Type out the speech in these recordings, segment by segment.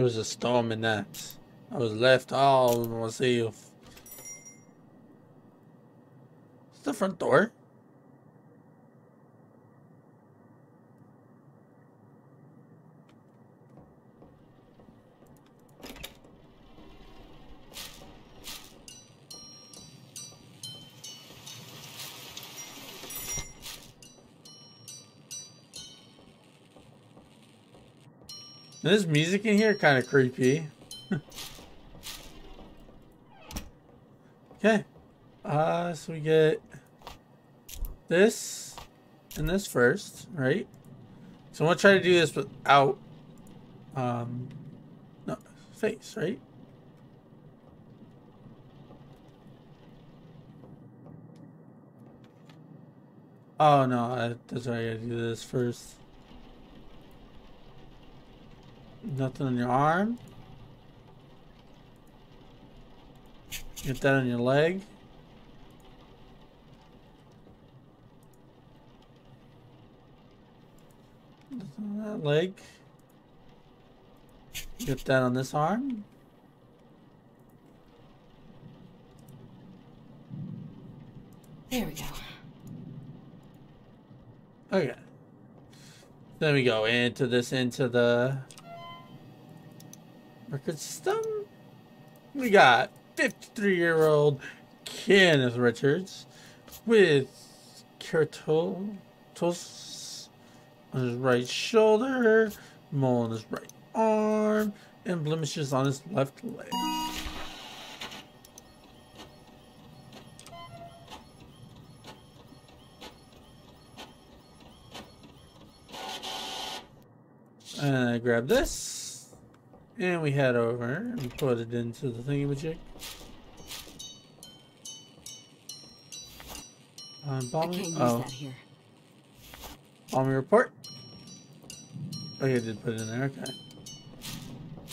It was a stormy night. I was left all myself. It's the front door. This music in here kind of creepy. okay. Uh, so we get this and this first, right? So I'm gonna try to do this without, um, no, face, right? Oh no, that's why I gotta do this first. Nothing on your arm. Get that on your leg. Nothing on that leg. Get that on this arm. There we go. Okay. Then we go into this, into the record system. We got 53 year old Kenneth Richards with keratosis on his right shoulder, mole on his right arm, and blemishes on his left leg. And I grab this. And we head over and put it into the thingamajig. Um, I bombing? can't use oh, that here. bombing report. Oh, you did put it in there. Okay.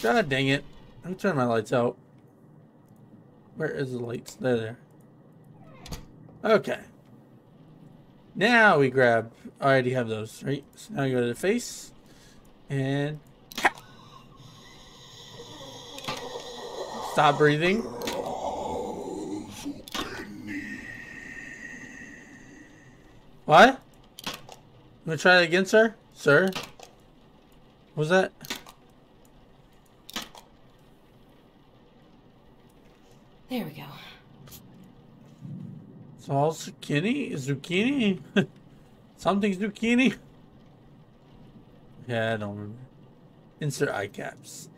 God dang it. Let me turn my lights out. Where is the lights? There, there. Okay. Now we grab. I already have those, right? So now you go to the face. And. Stop breathing. What? You wanna try that again, sir? Sir? What was that? There we go. It's all zucchini? Zucchini? Something's zucchini? Yeah, I don't remember. Insert eye caps.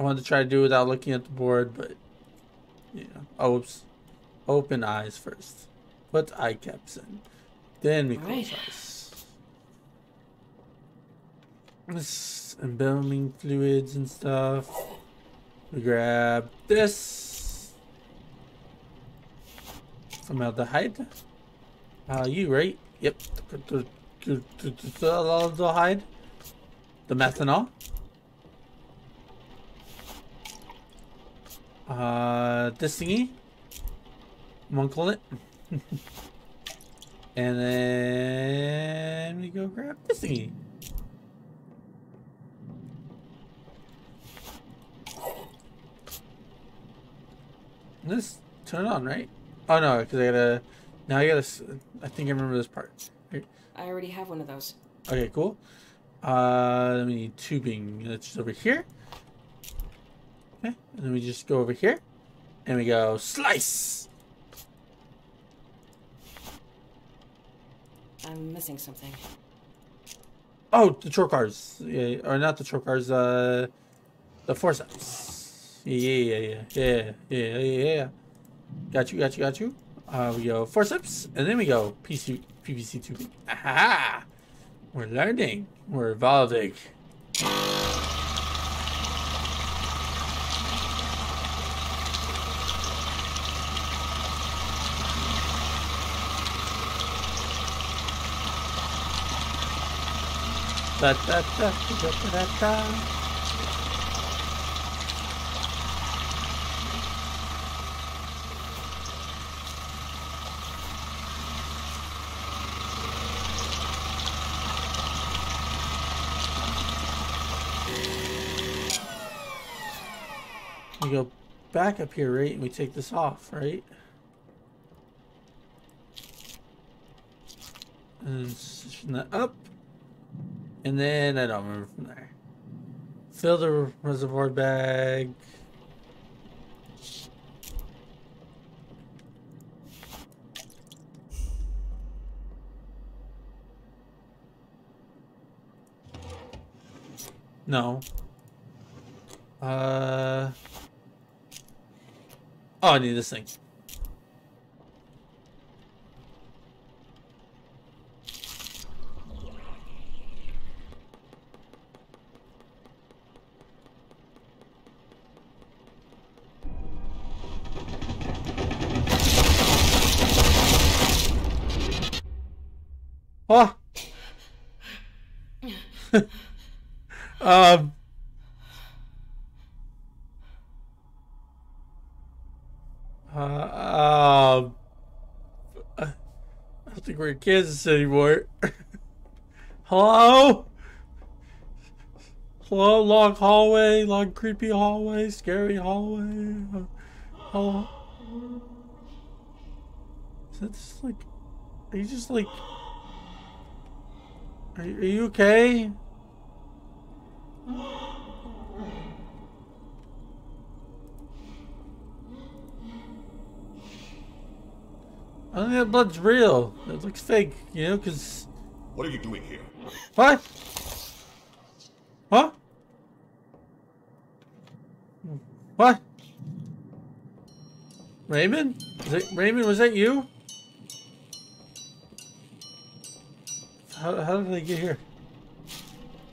I wanted to try to do it without looking at the board, but you know. Oops. Open eyes first. Put eye caps in. Then we close Alright. eyes. This embalming fluids and stuff. We grab this. Formaldehyde. Uh, you, right? Yep. The, the, the, the, the hide. The methanol. Uh, this thingy. Munkle it. and then we go grab this thingy. This turn it on, right? Oh no, because I gotta. Now I gotta. I think I remember this part. Right. I already have one of those. Okay, cool. Uh, we need tubing. That's just over here. Okay, and then we just go over here, and we go slice. I'm missing something. Oh, the trocars. Yeah, or not the trocars. Uh, the forceps. Yeah, yeah, yeah, yeah, yeah, yeah, yeah. Got you, got you, got you. Uh, we go forceps, and then we go PC, PVC tubing. Aha! We're learning. We're evolving. We go back up here, right? And we take this off, right? And position that up. And then I don't remember from there. Fill the reservoir bag. No. Uh. Oh, I need this thing. Oh. um. Uh, um, I don't think we're in Kansas anymore. Hello? Hello, long hallway, long creepy hallway, scary hallway. Uh, hello? Is that just like, are you just like, are, you- are you okay? I don't think that blood's real. It looks fake, you know, because. What are you doing here? What? What? What? Raymond? Is it, Raymond, was that you? How, how did I get here?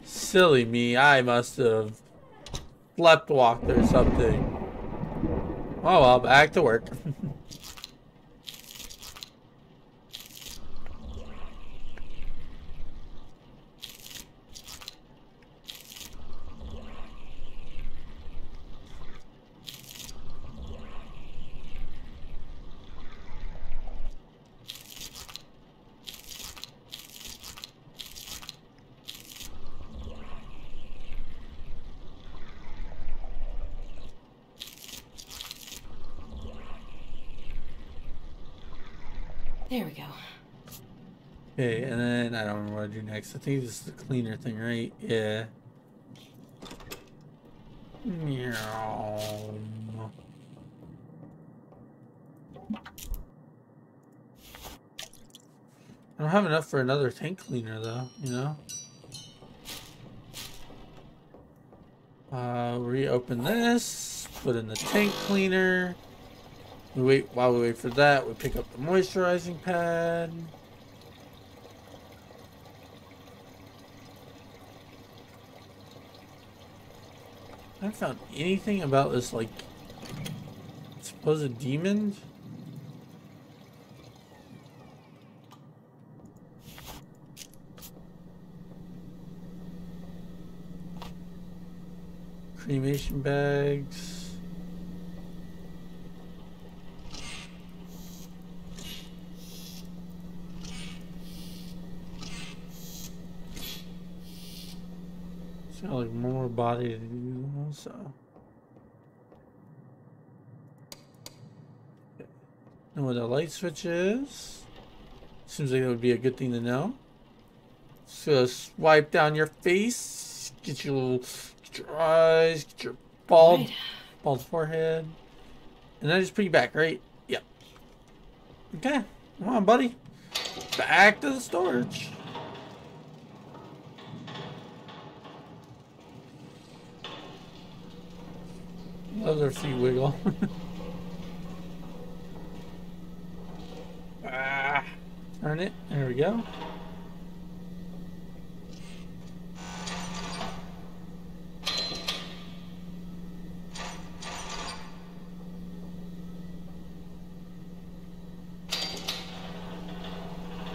Silly me, I must have slept walked or something. Oh well, back to work. Okay, and then I don't remember what to do next. I think this is the cleaner thing, right? Yeah. Meow. I don't have enough for another tank cleaner though, you know? Uh, reopen this, put in the tank cleaner. We wait while we wait for that, we pick up the moisturizing pad. I haven't found anything about this like supposed demon. Cremation bags. Like more body to do also. Know where the light switch is? Seems like it would be a good thing to know. So swipe down your face, get your get your eyes, get your bald Right. bald forehead, and then just put you back, right? Yep. Okay, come on, buddy. Back to the storage. Love their feet wiggle. ah, turn it. There we go.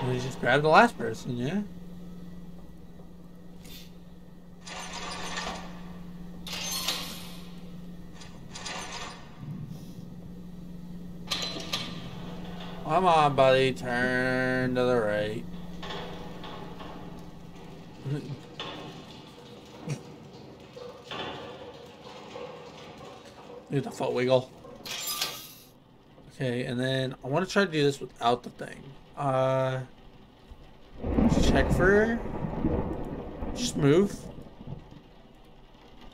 We just grab the last person, yeah? Come on, buddy. Turn to the right. Get the foot wiggle. Okay, and then I want to try to do this without the thing. Uh, check for. Just move.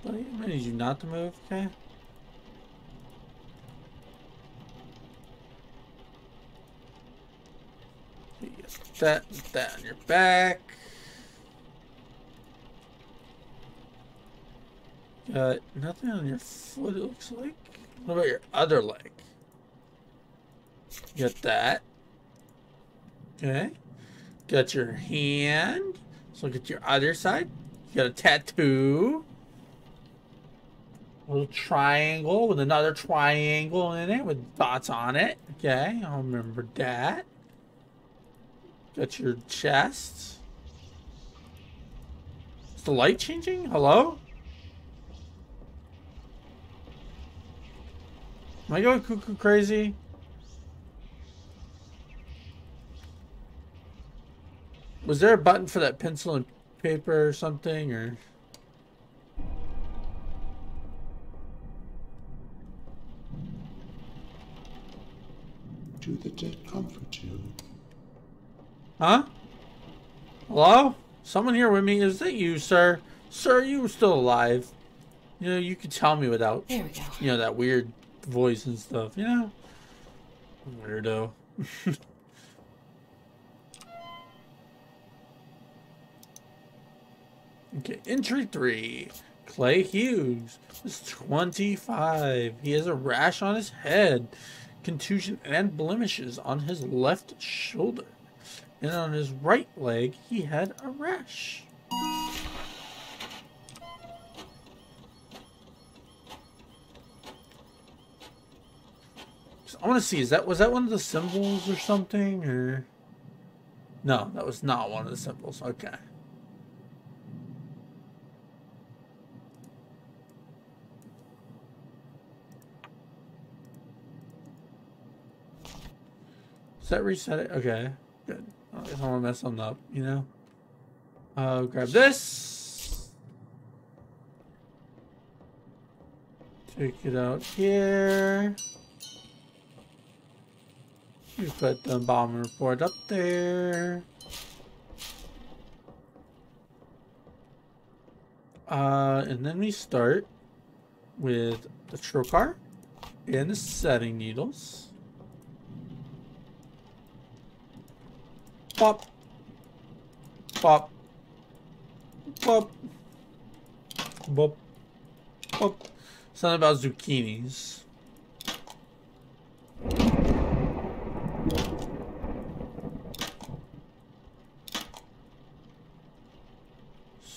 Buddy, I need you not to move. Okay. That, that on your back. Got nothing on your foot, it looks like. What about your other leg? Got that. Okay. Got your hand. So look at your other side. You got a tattoo. A little triangle with another triangle in it with dots on it. Okay, I'll remember that. Got your chest. Is the light changing? Hello? Am I going cuckoo crazy? Was there a button for that pencil and paper or something, or? Do the dead comfort you? Huh? Hello? Someone here with me? Is it you, sir? Sir, you were still alive. You know, you could tell me without, There we go. you know, that weird voice and stuff, you know? Weirdo. okay, entry three. Clay Hughes is 25. He has a rash on his head, contusion, and blemishes on his left shoulder. And on his right leg, he had a rash. So I want to see, is that was that one of the symbols or something, or no? That was not one of the symbols. Okay. Does that reset it? Okay, good. I don't want to mess something up, you know? Uh, grab this. Take it out here. You put the bomb report up there. Uh, and then we start with the trocar and the setting needles. Pop. Pop. Pop. Bop. Pop. Something about zucchinis.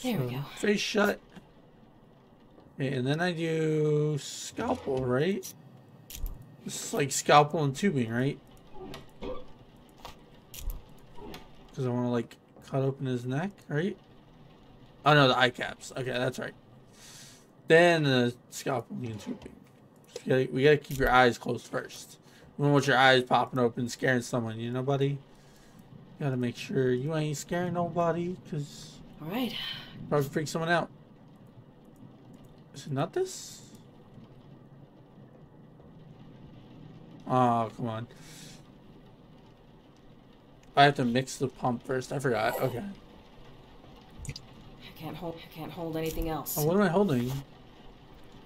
There we go. Face shut. And then I do scalpel, right? This is like scalpel and tubing, right? Because I want to like cut open his neck, right? Oh no, the eye caps. Okay, that's right. Then the scalpel and tubing. Just we gotta keep your eyes closed first. We don't want your eyes popping open, scaring someone. You know, buddy. Gotta make sure you ain't scaring nobody, cause All right. probably freak someone out. Is it not this? Oh, come on. I have to mix the pump first. I forgot. Okay. I can't hold. I can't hold anything else. Oh, what am I holding?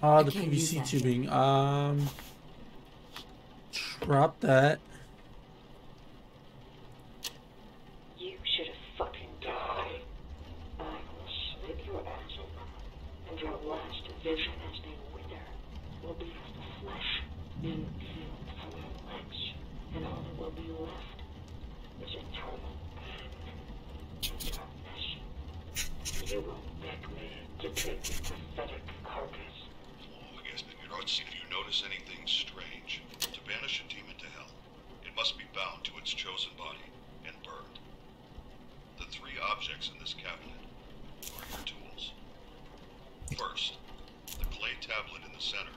Uh, the PVC tubing. Um, drop that. You should have fucking died. I will slit your arms open, and your last vision as they wither will be of the flesh being peeled from your legs, and all that will be left is eternal pain and darkness. You will beg me to take your pathetic carcass. August, if you notice, if you notice anything strange, to banish a demon to hell, it must be bound to its chosen body and burned. The three objects in this cabinet are your tools. First, the clay tablet in the center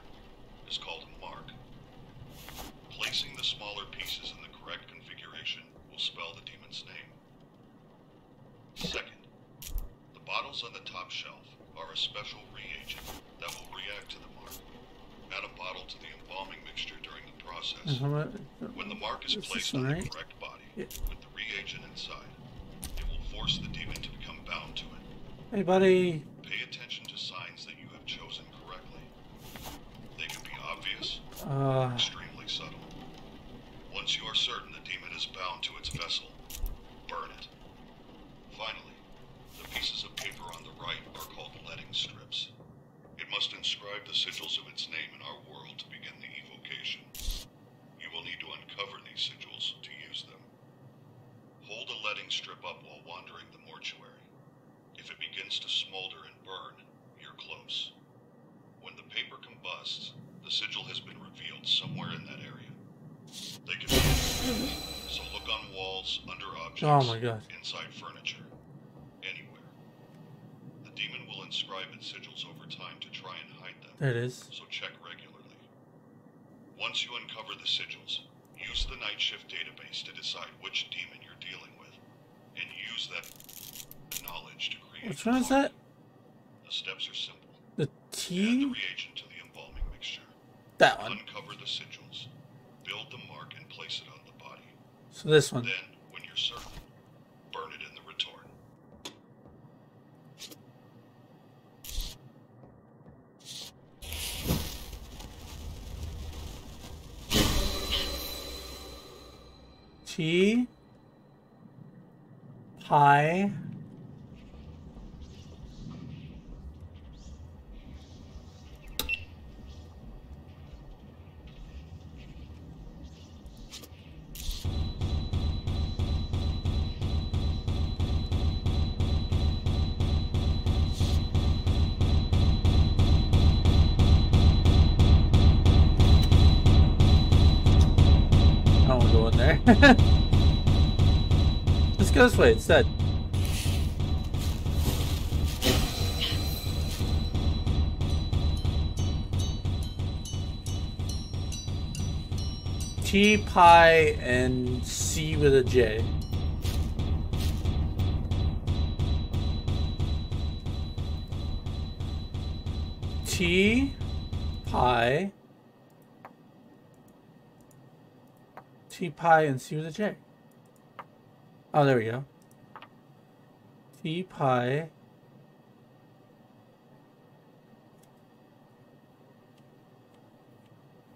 is called a mark. Placing the smaller pieces in the correct configuration will spell the demon's name. Second, the on the top shelf are a special reagent that will react to the mark. Add a bottle to the embalming mixture during the process. Much- When the mark is placed on the correct body, with the reagent inside, it will force the demon to become bound to it. Hey, buddy. Pay attention to signs that you have chosen correctly. They can be obvious Uh, extremely subtle. Once you are certain the demon is bound to its vessel, burn it. Finally, the pieces of paper on the right are called letting strips. It must inscribe the sigils of its name in our world to begin the evocation. You will need to uncover these sigils to use them. Hold a letting strip up while wandering the mortuary. If it begins to smolder and burn, you're close. When the paper combusts, the sigil has been revealed somewhere in that area. They can be so look on walls, under objects, Oh my God. inside furniture, anywhere. The its sigils over time to try and hide them, there it is. so check regularly. Once you uncover the sigils, use the night shift database to decide which demon you're dealing with, and use that knowledge to create. Which one is the that? The steps are simple. The Add the reagent to the embalming mixture. That one. Uncover the sigils. Build the mark and place it on the body. So this one. Then, when you're certain, burn it in the retort. T. Pi. Let's go this way instead. T, pi, and C with a J. T, pi, T, pi, and C with a J. Oh, there we go. T, pi.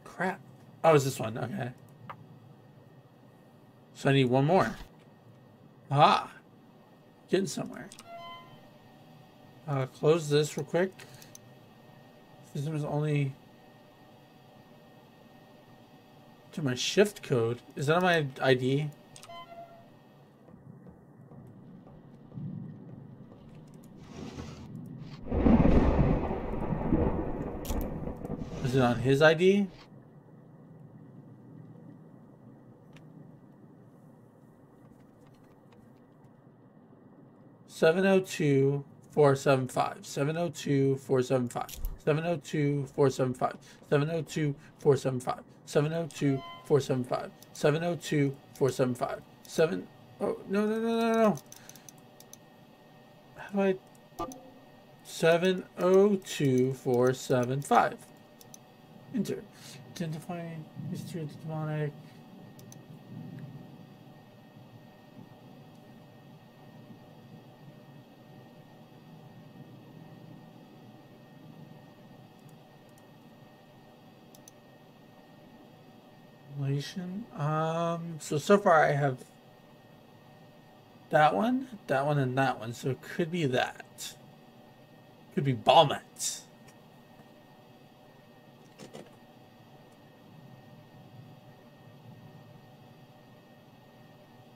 Crap. Oh, it's this one. Okay. So I need one more. Ah. Getting somewhere. Uh, close this real quick. System is only to my shift code. Is that on my ID? Is it on his ID? Seven oh two four seven five. Seven oh two four seven five. Seven oh two four seven five. Seven oh two four seven five. Seven oh two four seven five. Seven oh two four seven five. Seven oh, no no no no no. How do I seven oh two four seven five. Enter. Identifying the demonic. Relation. Um. So so far I have that one, that one, and that one. So it could be that. Could be Balmet.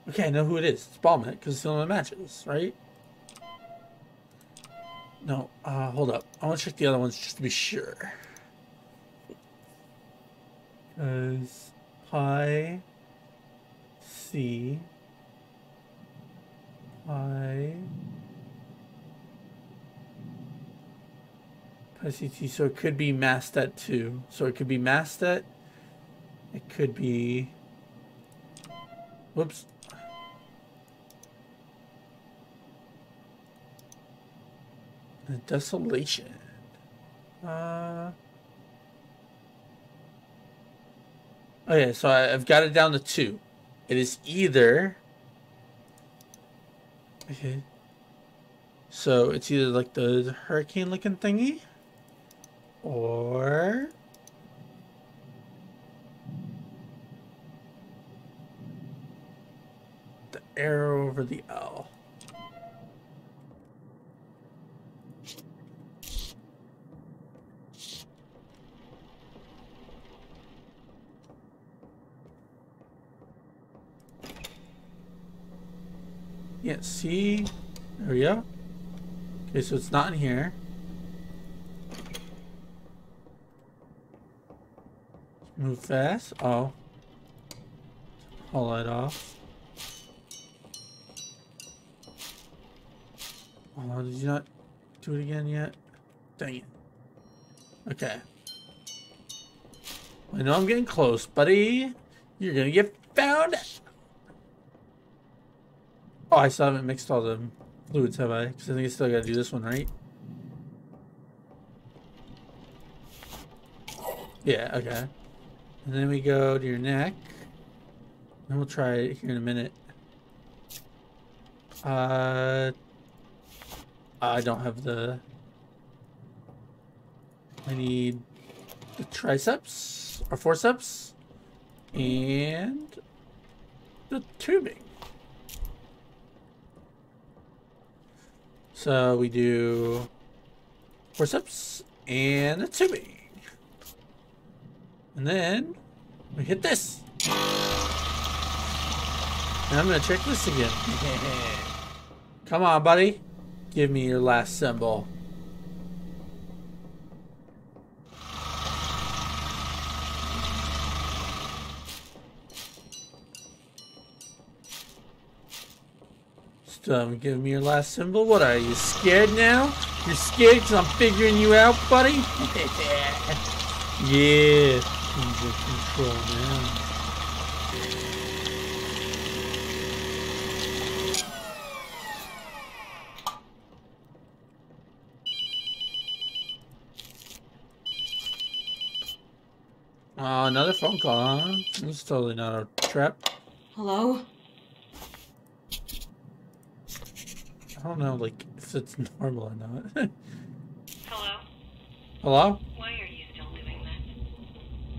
Okay, I know who it is. It's Balmet because it's the only matches, right? No, uh, hold up. I want to check the other ones just to be sure. Because pi c pi pi ct. So it could be Mastet too. So it could be Mastet. It could be. Whoops. The desolation. Uh. Okay, so I've got it down to two. It is either. Okay. So it's either like the hurricane looking thingy or. The arrow over the L. Yeah, see? There we go. Okay, so it's not in here. Move fast. Oh. Pull it off. Oh, did you not do it again yet? Dang it. Okay. I know I'm getting close, buddy. You're gonna get found. Oh, I still haven't mixed all the fluids, have I? Because I think I still gotta do this one, right? Yeah, okay. And then we go to your neck. And we'll try it here in a minute. Uh, I don't have the... I need the triceps, or forceps, and the tubing. So we do forceps and the tubing. And then we hit this. And I'm to check this again. Come on, buddy. Give me your last symbol. Um, give me your last symbol. What are you, scared now? You're scared because I'm figuring you out, buddy? yeah. Under control now. Oh, another phone call, huh? Is totally not a trap. Hello? Don't know, like, if it's normal or not. Hello? Hello? Why are you still doing that?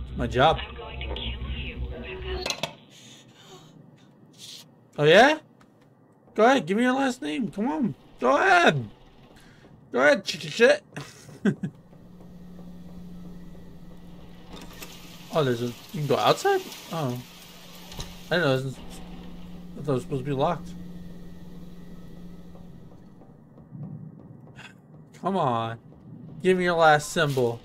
It's My job. I'm going to kill you, Rebecca. Oh, yeah? Go ahead, give me your last name. Come on. Go ahead. Go ahead, ch ch shit. oh, there's a. You can go outside? Oh. I didn't know. I thought it was supposed to be locked. Come on. Give me your last symbol.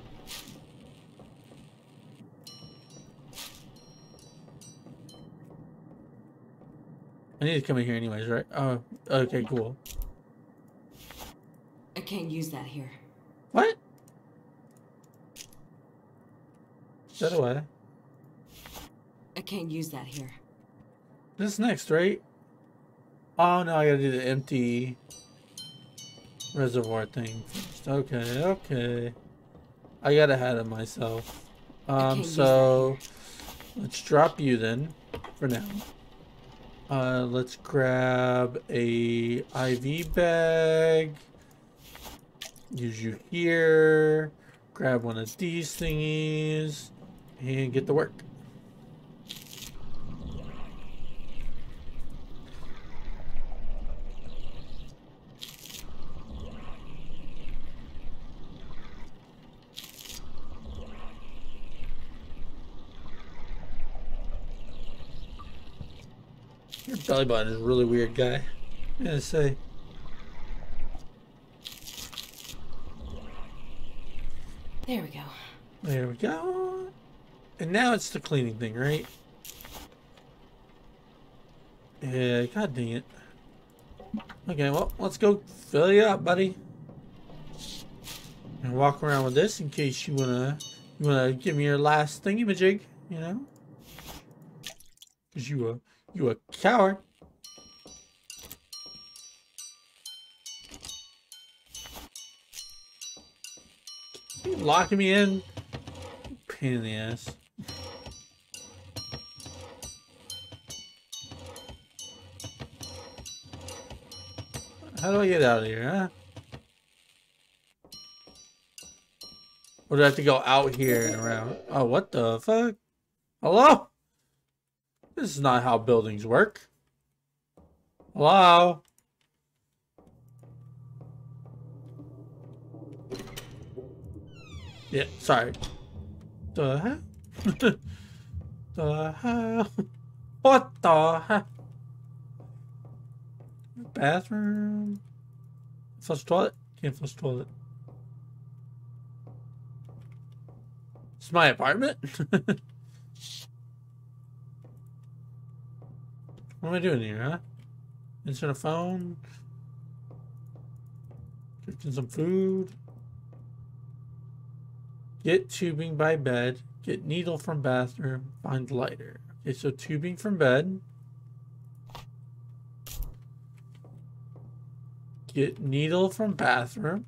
I need to come in here anyways, right? Oh, okay, cool. I can't use that here. What? Do I. I can't use that here. This next, right? Oh no, I gotta do the empty reservoir thing first. Okay, okay. I got ahead of myself. Um, so let's drop you then for now. Uh, let's grab a IV bag. Use you here. Grab one of these thingies and get to work. Your belly button is a really weird guy. I gotta say. There we go. There we go. And now it's the cleaning thing, right? Yeah, god dang it. Okay, well, let's go fill you up, buddy. And walk around with this in case you wanna you wanna give me your last thingy majig, you know? Cause you a you a coward. You locking me in? Pain in the ass. How do I get out of here, huh? Or do I have to go out here and around? Oh, what the fuck? Hello? This is not how buildings work. Hello? Yeah, sorry. The hell? the hell? What the hell? Bathroom? Flush toilet? Can't flush toilet. It's my apartment? what am I doing here, huh? Insert a phone? Cooking some food? Get tubing by bed. Get needle from bathroom. Find lighter. Okay, so tubing from bed. Get needle from bathroom.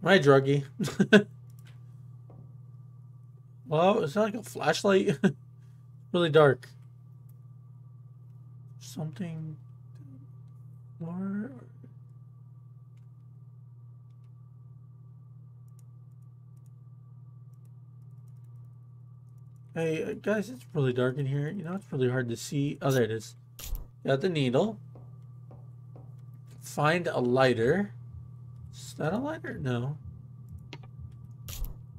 My druggie. well, it's not like a flashlight. really dark. Something more. Hey, uh, guys, it's really dark in here. You know, it's really hard to see. Oh, there it is. Got the needle. Find a lighter. Is that a lighter? No.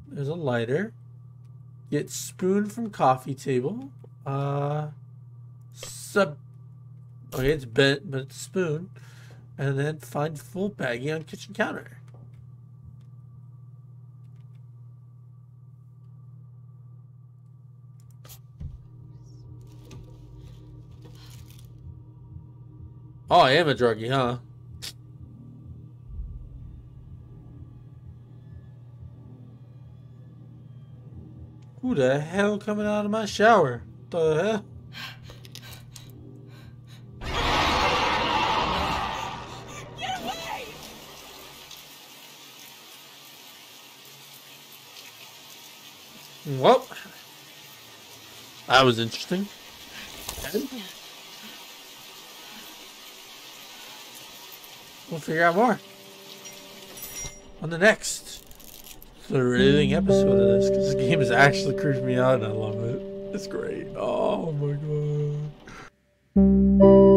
There's a lighter. Get spoon from coffee table. Uh, sub. Okay, it's bent, but it's spoon. And then find full baggie on kitchen counter. Oh, I am a druggie, huh? Who the hell coming out of my shower? The hell? Well, that was interesting. We'll figure out more on the next thrilling episode of this because this game is actually creeping me out and I love it. It's great. Oh my god.